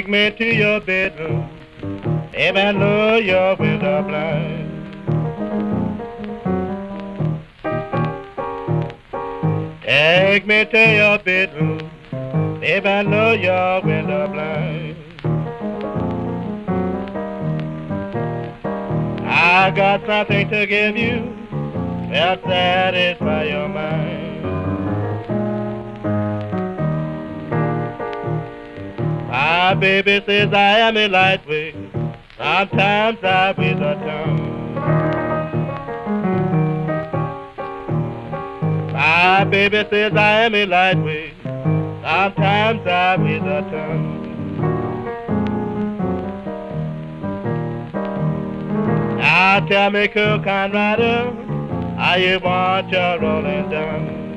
Take me to your bedroom, baby, I know you're window blind. Take me to your bedroom, baby, I know you're window blind. I got something to give you that'll satisfy your mind. My baby says I am a lightweight. Sometimes I be the tongue. My baby says I am a lightweight. Sometimes I be the tongue. Now tell me, cool Conrado, how you want your rolling done?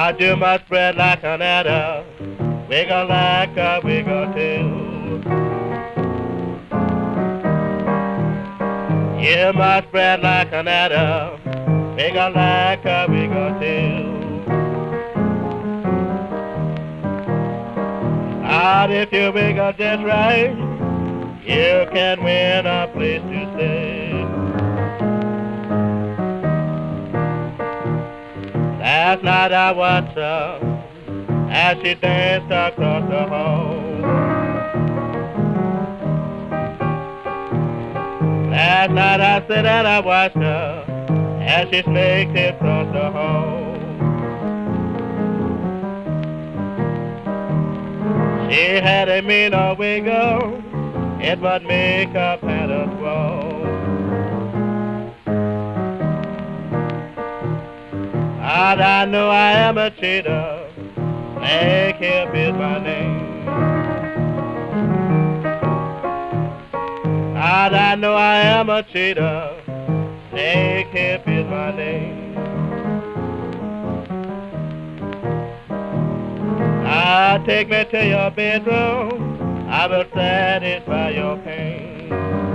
I do my spread like an adder, wiggle like a wiggle too. You must spread like an adder, wiggle like a wiggle too. Out if you wiggle just right, you can win a place to stay. Last night I watched her as she danced across the hall. Last night I sat and I watched her as she snaked across the hall. She had a mean old wiggle, it would make her panties roll. And I know I am a cheater, Snake Hip is my name. And I know I am a cheater, Snake Hip is my name. Now take me to your bedroom, I will satisfy your pain.